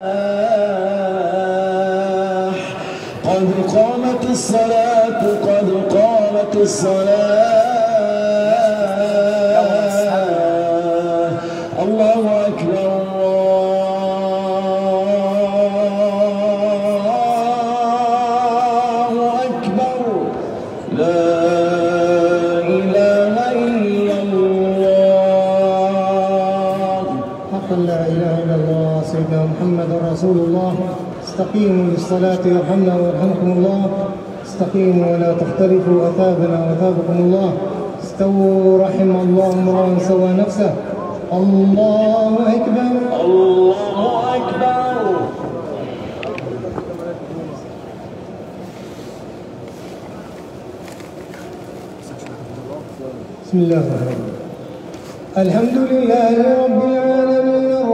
قد قامت الصلاة قد قامت الصلاة. حقا لا إله إلا الله سيدنا محمد رسول الله. استقيموا للصلاة يرحمنا ويرحمكم الله. استقيموا ولا تختلفوا أثابنا وأثابكم الله. استووا رحم الله امرأ سوى نفسه. الله أكبر. الله أكبر. بسم الله الرحمن الرحيم. الحمد لله رب العالمين.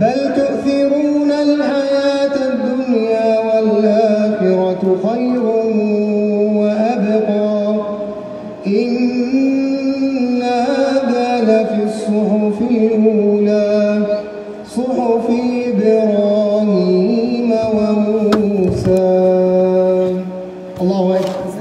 بل تؤثرون الحياة الدنيا والآخرة خير وأبقى. إن هذا لفي الصحف الأولى صحف إبراهيم وموسى. الله أكبر.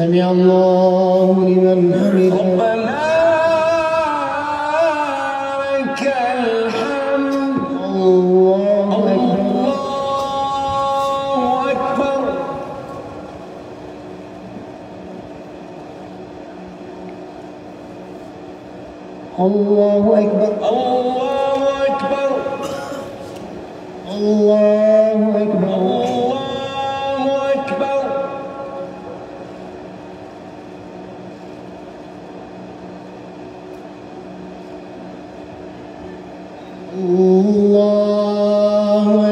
سمع الله لمن حمده. ربنا لك الحمد. الله أكبر. الله أكبر. الله أكبر. الله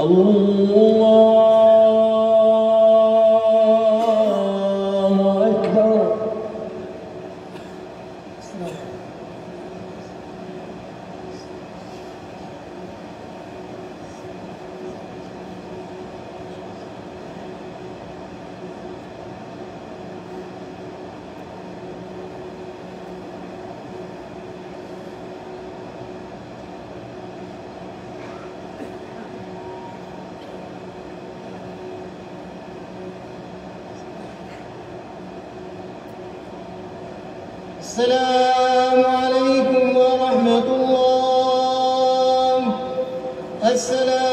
الله أكبر السلام عليكم ورحمة الله. السلام